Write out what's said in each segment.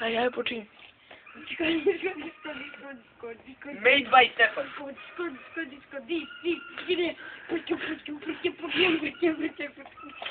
Hej, hej, počkej. Disco, disco, disco, disco, disco, disco. Made by Stefan. Disco, disco, disco, disco, dis, dis, dis, putu, putu, putu, putu, putu, putu,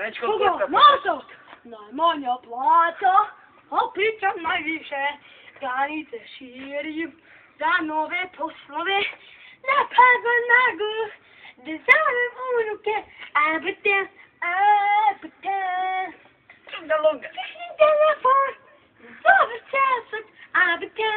već kod Koga? Najmanja plata, a pričam najviše. Granice širim za nove poslove. Na pago nagu, da zavim unuke. Abite, abite. Da longa. Telefon, zove časak, abite.